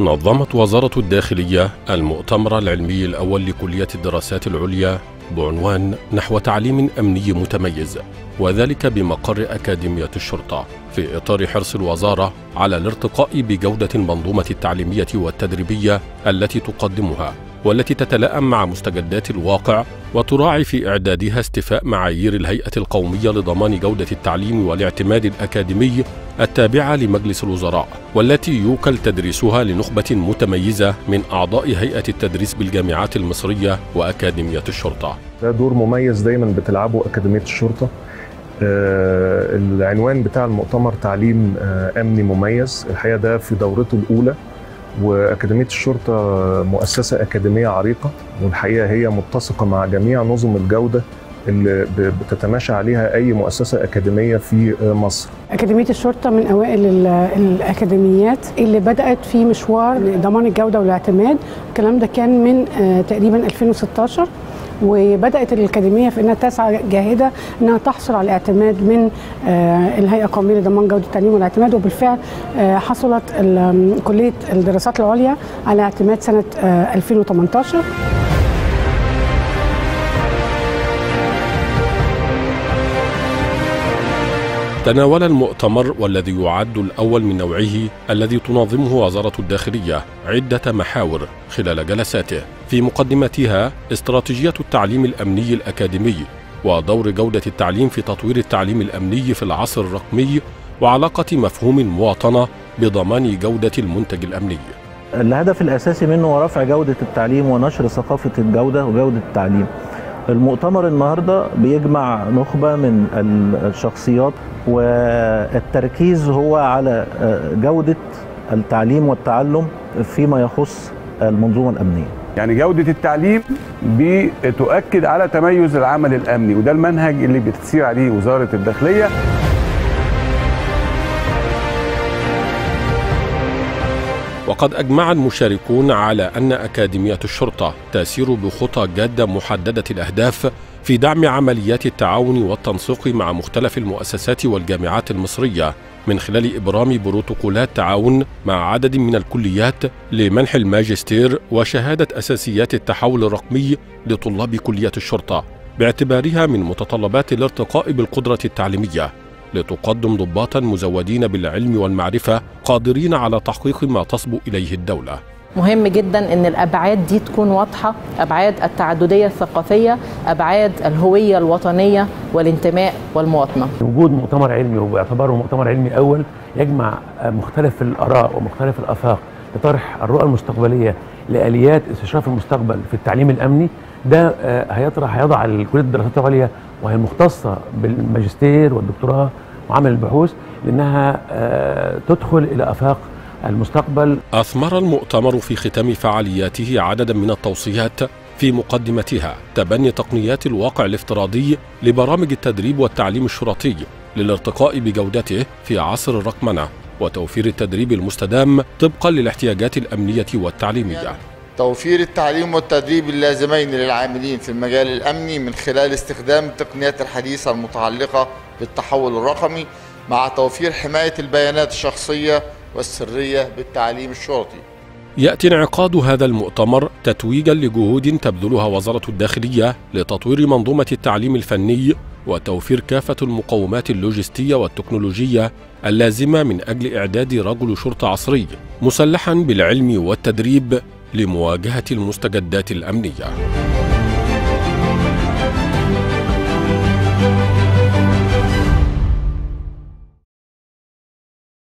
نظمت وزارة الداخلية المؤتمر العلمي الأول لكلية الدراسات العليا بعنوان نحو تعليم أمني متميز وذلك بمقر أكاديمية الشرطة في إطار حرص الوزارة على الارتقاء بجودة المنظومة التعليمية والتدريبية التي تقدمها والتي تتلائم مع مستجدات الواقع وتراعي في إعدادها استفاء معايير الهيئة القومية لضمان جودة التعليم والاعتماد الأكاديمي التابعة لمجلس الوزراء والتي يوكل تدريسها لنخبة متميزة من أعضاء هيئة التدريس بالجامعات المصرية وأكاديمية الشرطة. ده دور مميز دايما بتلعبه أكاديمية الشرطة. آه العنوان بتاع المؤتمر تعليم آه أمني مميز. الحقيقة ده في دورته الأولى وأكاديمية الشرطة مؤسسة أكاديمية عريقة والحقيقة هي متسقة مع جميع نظم الجودة اللي بتتماشى عليها أي مؤسسة أكاديمية في مصر. أكاديمية الشرطة من أوائل الأكاديميات اللي بدأت في مشوار ضمان الجودة والاعتماد. الكلام ده كان من تقريبا 2016 وبدأت الأكاديمية في إنها تسعى جاهدة إنها تحصل على الاعتماد من الهيئة القومية لضمان جودة التعليم والاعتماد. وبالفعل حصلت كلية الدراسات العليا على اعتماد سنة 2018 تناول المؤتمر والذي يعد الأول من نوعه الذي تنظمه وزارة الداخلية عدة محاور خلال جلساته. في مقدمتها استراتيجية التعليم الأمني الأكاديمي ودور جودة التعليم في تطوير التعليم الأمني في العصر الرقمي وعلاقة مفهوم المواطنة بضمان جودة المنتج الأمني. الهدف الأساسي منه هو رفع جودة التعليم ونشر ثقافة الجودة وجودة التعليم. المؤتمر النهارده بيجمع نخبة من الشخصيات والتركيز هو على جودة التعليم والتعلم فيما يخص المنظومة الأمنية. يعني جودة التعليم بتؤكد على تميز العمل الأمني وده المنهج اللي بتسير عليه وزارة الداخلية. وقد أجمع المشاركون على أن أكاديمية الشرطة تسير بخطى جادة محددة الأهداف في دعم عمليات التعاون والتنسيق مع مختلف المؤسسات والجامعات المصرية من خلال إبرام بروتوكولات تعاون مع عدد من الكليات لمنح الماجستير وشهادة أساسيات التحول الرقمي لطلاب كلية الشرطة باعتبارها من متطلبات الارتقاء بالقدرة التعليمية. لتقدم ضباطا مزودين بالعلم والمعرفة قادرين على تحقيق ما تصبو إليه الدولة. مهم جدا إن الأبعاد دي تكون واضحة. أبعاد التعددية الثقافية أبعاد الهوية الوطنية والانتماء والمواطنة. وجود مؤتمر علمي وباعتباره مؤتمر علمي أول يجمع مختلف الآراء ومختلف الآفاق لطرح الرؤى المستقبلية لآليات استشراف المستقبل في التعليم الأمني. ده هيطرح هيضع كليه الدراسات العليا وهي المختصه بالماجستير والدكتوراه وعمل البحوث لأنها تدخل إلى آفاق المستقبل. أثمر المؤتمر في ختام فعالياته عددا من التوصيات في مقدمتها تبني تقنيات الواقع الافتراضي لبرامج التدريب والتعليم الشرطي للارتقاء بجودته في عصر الرقمنة وتوفير التدريب المستدام طبقا للاحتياجات الأمنية والتعليمية. توفير التعليم والتدريب اللازمين للعاملين في المجال الأمني من خلال استخدام التقنيات الحديثة المتعلقة بالتحول الرقمي مع توفير حماية البيانات الشخصية والسرية بالتعليم الشرطي. يأتي انعقاد هذا المؤتمر تتويجا لجهود تبذلها وزارة الداخلية لتطوير منظومة التعليم الفني وتوفير كافة المقومات اللوجستية والتكنولوجية اللازمة من أجل إعداد رجل شرطة عصري مسلحا بالعلم والتدريب لمواجهة المستجدات الأمنية.